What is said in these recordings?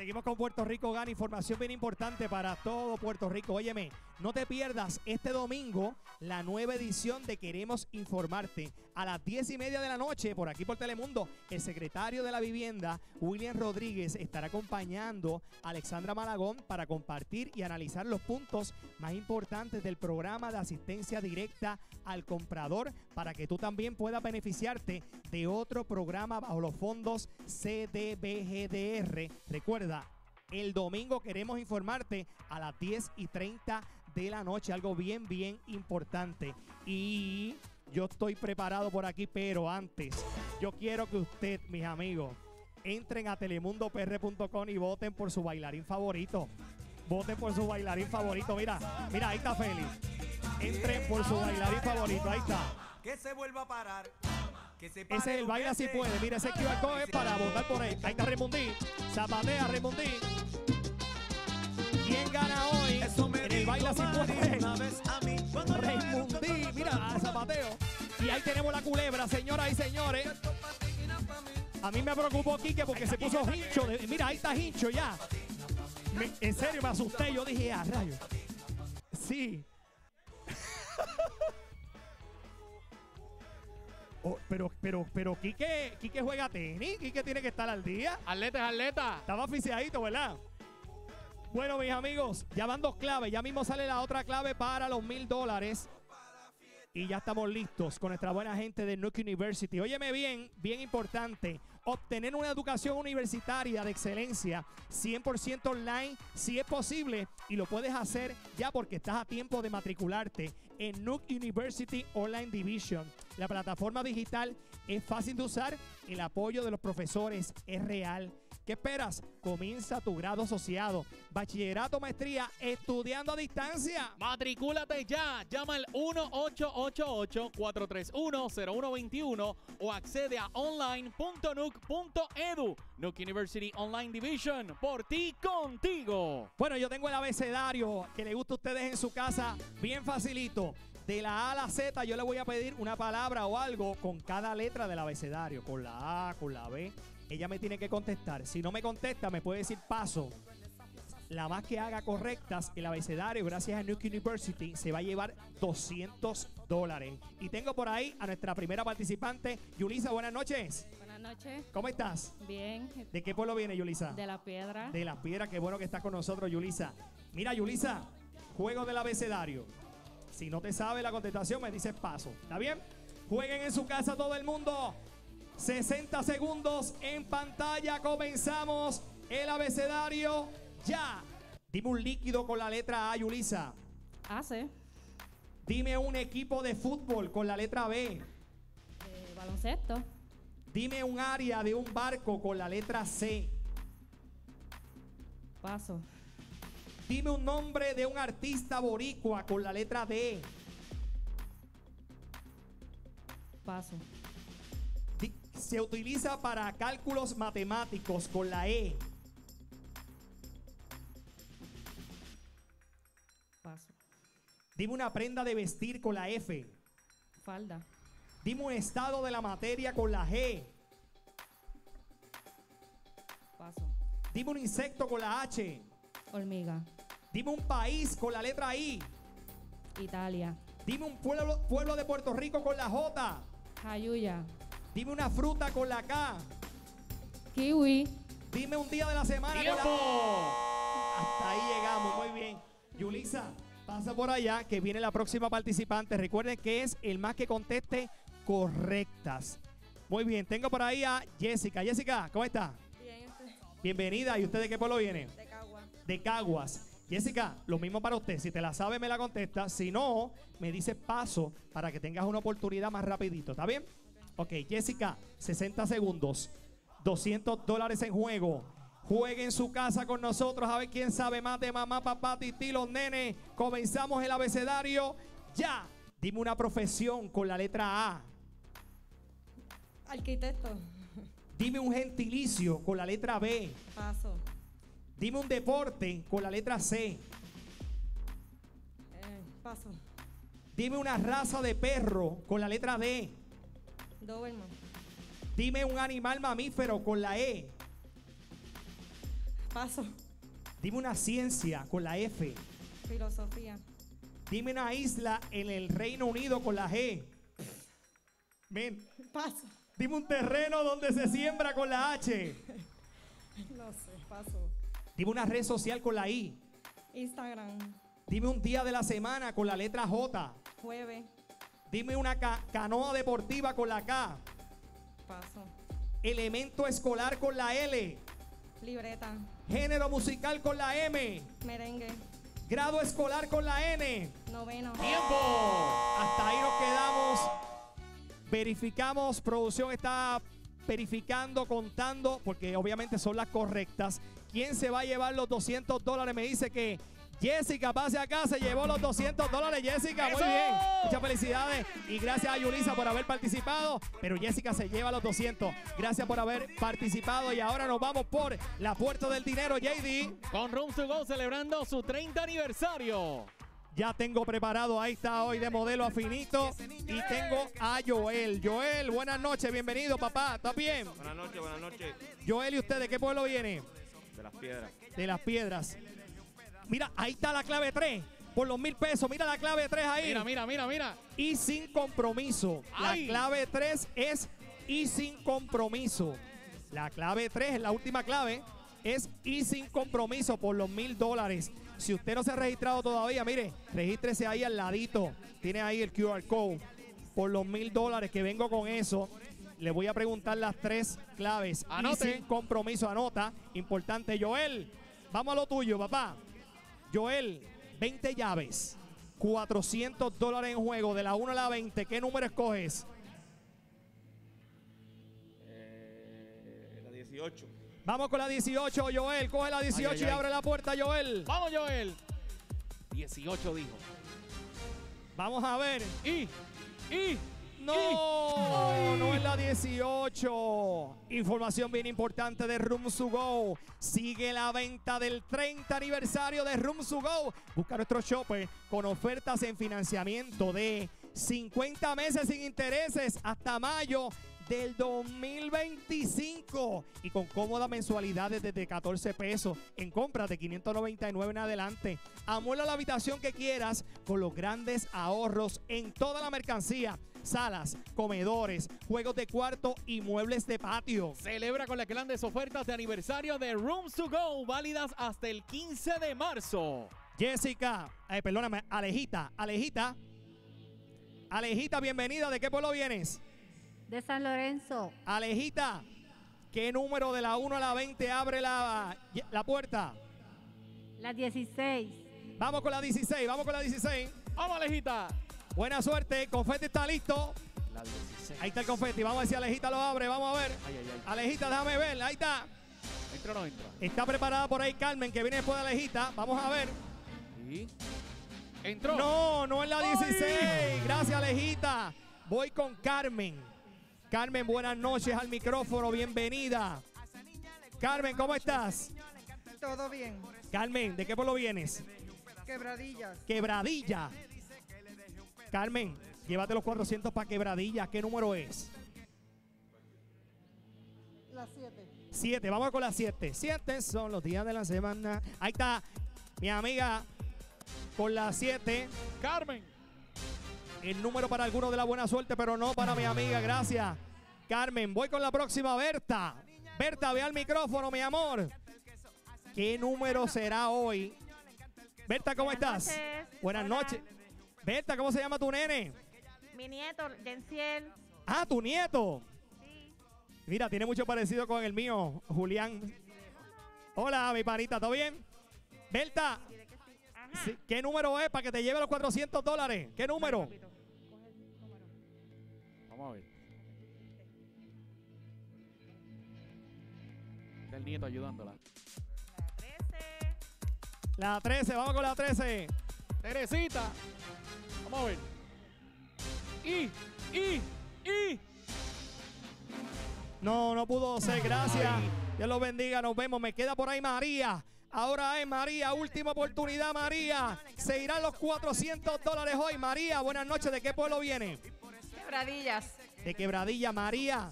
Seguimos con Puerto Rico Gana, información bien importante para todo Puerto Rico. Óyeme, no te pierdas este domingo la nueva edición de Queremos Informarte. A las 10 y media de la noche, por aquí por Telemundo, el secretario de la Vivienda, William Rodríguez, estará acompañando a Alexandra Malagón para compartir y analizar los puntos más importantes del programa de asistencia directa al comprador para que tú también puedas beneficiarte de otro programa bajo los fondos CDBGDR. Recuerda, el domingo queremos informarte a las 10 y 30 de la noche, algo bien, bien importante. Y yo estoy preparado por aquí, pero antes, yo quiero que usted, mis amigos, entren a telemundopr.com y voten por su bailarín favorito. Voten por su bailarín favorito. Mira, mira, ahí está Félix. Entren por su bailarín favorito. Ahí está. Que se vuelva a parar. Ese es el baila si puede. Mira, ese QR code es para votar por él. Ahí está Raymondí. Zapatea, Raymondí. ¿Quién gana hoy en el baila si puede? Raymondí. Mira, a zapateo. Y ahí tenemos la culebra, señoras y señores. A mí me preocupó Quique porque se puso hincho. de- mira, ahí está hincho ya. Me- en serio, me asusté. Yo dije, ah, rayo. Sí. Oh, pero, pero, pero, Quique, Quique juega tenis. Quique tiene que estar al día. Atleta es atleta. Estaba oficiadito, ¿verdad? Bueno, mis amigos, ya van dos claves. Ya mismo sale la otra clave para los mil dólares. Y ya estamos listos con nuestra buena gente de Nuke University. Óyeme bien, bien importante. Obtener una educación universitaria de excelencia 100% online, si es posible, y lo puedes hacer ya porque estás a tiempo de matricularte en Nuke University Online Division. La plataforma digital es fácil de usar, el apoyo de los profesores es real. ¿Qué esperas? Comienza tu grado asociado, bachillerato, maestría, estudiando a distancia. Matricúlate ya. Llama al 1-888-431-0121 o accede a online.nuc.edu. Nuc University Online Division. Por ti, contigo. Bueno, yo tengo el abecedario que le gusta a ustedes en su casa, bien facilito. De la A a la Z yo le voy a pedir una palabra o algo con cada letra del abecedario, con la A, con la B. Ella me tiene que contestar. Si no me contesta, me puede decir paso. La más que haga correctas, el abecedario, gracias a Nuke University, se va a llevar 200 dólares. Y tengo por ahí a nuestra primera participante, Yulisa. Buenas noches. Buenas noches. ¿Cómo estás? Bien. ¿De qué pueblo viene, Yulisa? De la piedra. De las piedras, qué bueno que estás con nosotros, Yulisa. Mira, Yulisa, juego del abecedario. Si no te sabe la contestación, me dices paso. ¿Está bien? Jueguen en su casa todo el mundo. 60 segundos en pantalla. Comenzamos el abecedario ya. Dime un líquido con la letra A, Yulisa. Hace. Dime un equipo de fútbol con la letra B. eh, baloncesto. Dime un área de un barco con la letra C. Paso. Dime un nombre de un artista boricua con la letra D. Paso. Di- Se utiliza para cálculos matemáticos con la E. Paso. Dime una prenda de vestir con la F. Falda. Dime un estado de la materia con la G. Paso. Dime un insecto con la H. Hormiga. Dime un país con la letra I. Italia. Dime un pueblo, pueblo de Puerto Rico con la J. Jayuya. Dime una fruta con la K. Kiwi. Dime un día de la semana con ¡Tiempo! la Hasta ahí llegamos, muy bien. Yulisa, pasa por allá que viene la próxima participante. Recuerden que es el más que conteste correctas. Muy bien, tengo por ahí a Jessica. Jessica, ¿cómo está? Bien, Bienvenida. ¿Y usted de qué pueblo viene? De Cagua. De Caguas. Jessica, lo mismo para usted. Si te la sabe, me la contesta. Si no, me dice paso para que tengas una oportunidad más rapidito. ¿Está bien? Ok, Jessica, 60 segundos. 200 dólares en juego. Juegue en su casa con nosotros a ver quién sabe más de mamá, papá, titi, los nenes. Comenzamos el abecedario ya. Dime una profesión con la letra A. Arquitecto. Dime un gentilicio con la letra B. Paso. Dime un deporte con la letra C. Eh, paso. Dime una raza de perro con la letra D. Doberman. Dime un animal mamífero con la E. Paso. Dime una ciencia con la F. Filosofía. Dime una isla en el Reino Unido con la G. Paso. Dime un terreno donde se siembra con la H. No sé. Paso. Dime una red social con la I. Instagram. Dime un día de la semana con la letra J. Jueves. Dime una ca- canoa deportiva con la K. Paso. Elemento escolar con la L. Libreta. Género musical con la M. Merengue. Grado escolar con la N. Noveno. ¡Tiempo! Hasta ahí nos quedamos. Verificamos, producción está verificando, contando, porque obviamente son las correctas. ¿Quién se va a llevar los 200 dólares? Me dice que Jessica, pase acá, se llevó los 200 dólares. Jessica, muy bien. Muchas felicidades y gracias a Yulisa por haber participado. Pero Jessica se lleva los 200. Gracias por haber participado. Y ahora nos vamos por la puerta del dinero, JD. Con Rooms to Go celebrando su 30 aniversario. Ya tengo preparado, ahí está hoy de modelo a finito. Y tengo a Joel. Joel, buenas noches, bienvenido, papá. ¿Estás bien? Buenas noches, buenas noches. Joel, ¿y usted de qué pueblo viene? De las piedras. De las piedras. Mira, ahí está la clave 3. Por los mil pesos, mira la clave 3 ahí. Mira, mira, mira, mira. Y sin compromiso. Ay. La clave 3 es y sin compromiso. La clave 3 es la última clave. Es y sin compromiso por los mil dólares. Si usted no se ha registrado todavía, mire, regístrese ahí al ladito. Tiene ahí el QR code. Por los mil dólares que vengo con eso, le voy a preguntar las tres claves. Y Anote. sin compromiso, anota. Importante, Joel. Vamos a lo tuyo, papá. Joel, 20 llaves. 400 dólares en juego de la 1 a la 20. ¿Qué número escoges? Eh, la 18. Vamos con la 18, Joel. Coge la 18 Ay, ay, y ay. abre la puerta, Joel. Vamos, Joel. 18 dijo. Vamos a ver. Y, y, No, no es la 18. Información bien importante de Rooms to Go. Sigue la venta del 30 aniversario de Rooms to Go. Busca nuestro shopper con ofertas en financiamiento de 50 meses sin intereses hasta mayo del 2025 y con cómodas mensualidades desde 14 pesos en compras de 599 en adelante. Amuela la habitación que quieras con los grandes ahorros en toda la mercancía. Salas, comedores, juegos de cuarto y muebles de patio. celebra con las grandes ofertas de aniversario de Rooms to Go, válidas hasta el 15 de marzo. Jessica, eh, perdóname, Alejita, Alejita. Alejita, bienvenida. ¿De qué pueblo vienes? De San Lorenzo, Alejita, ¿qué número de la 1 a la 20 abre la, la puerta? la 16. Vamos con la 16, vamos con la 16. Vamos, Alejita. Buena suerte, confeti está listo. La 16. Ahí está el confeti, vamos a ver si Alejita lo abre, vamos a ver. Ay, ay, ay. Alejita, déjame ver, ahí está. ¿Entra o no entra? Está preparada por ahí Carmen, que viene después de Alejita. Vamos a ver. Y. Entró. No, no es la ¡Ay! 16. Gracias, Alejita. Voy con Carmen. Carmen, buenas noches al micrófono, bienvenida. Carmen, ¿cómo estás? Todo bien. Carmen, ¿de qué pueblo vienes? Quebradillas. Quebradilla. Carmen, llévate los 400 para Quebradilla. ¿Qué número es? Las 7. 7, vamos con las 7. 7 son los días de la semana. Ahí está mi amiga con la 7. Carmen. El número para algunos de la buena suerte, pero no para mi amiga. Gracias. Carmen, voy con la próxima, Berta. Berta, ve al micrófono, mi amor. ¿Qué número será hoy? Berta, ¿cómo Buenas estás? noches. Buenas Hola. noches. Berta, ¿cómo se llama tu nene? Mi nieto, Jenciel. Ah, tu nieto. Sí. Mira, tiene mucho parecido con el mío, Julián. Hola, mi panita, ¿todo bien? Berta, sí. ¿qué número es para que te lleve los 400 dólares? ¿Qué número? Papito, coge el número. Vamos a ver. Está el nieto ayudándola. La 13. La 13, vamos con la 13. Teresita. Vamos a ver. Y, y, y. No, no pudo ser, gracias. Dios los bendiga, nos vemos. Me queda por ahí María. Ahora es María, última oportunidad, María. Se irán los 400 dólares hoy. María, buenas noches. ¿De qué pueblo viene? Quebradillas. De Quebradilla, María.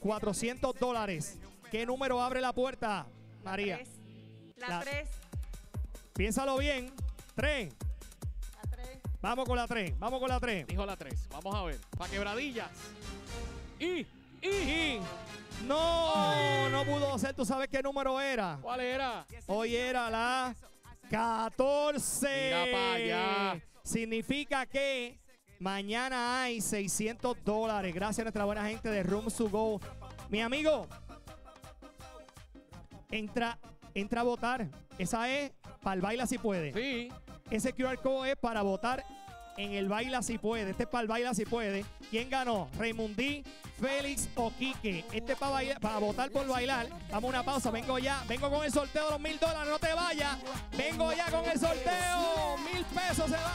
400 dólares. ¿Qué número abre la puerta, María? Tres. La La- 3. Piénsalo bien. 3. La 3. Vamos con la 3. Vamos con la 3. Dijo la 3. Vamos a ver. Para quebradillas. Y, y. Y. No, no pudo ser. ¿Tú sabes qué número era? ¿Cuál era? Hoy era la 14. Mira pa' allá. Significa que mañana hay 600 dólares. Gracias a nuestra buena gente de Rooms to Go. Mi amigo, entra, entra a votar. Esa es para el baila si puede. Sí. Ese QR code es para votar en el Baila Si Puede. Este es para el Baila Si Puede. ¿Quién ganó? Raymundí, Félix o Quique. Este es para, bailar- para votar por bailar. Vamos a una pausa. Vengo ya. Vengo con el sorteo de los mil dólares. No te vayas. Vengo ya con el sorteo. Mil pesos se va.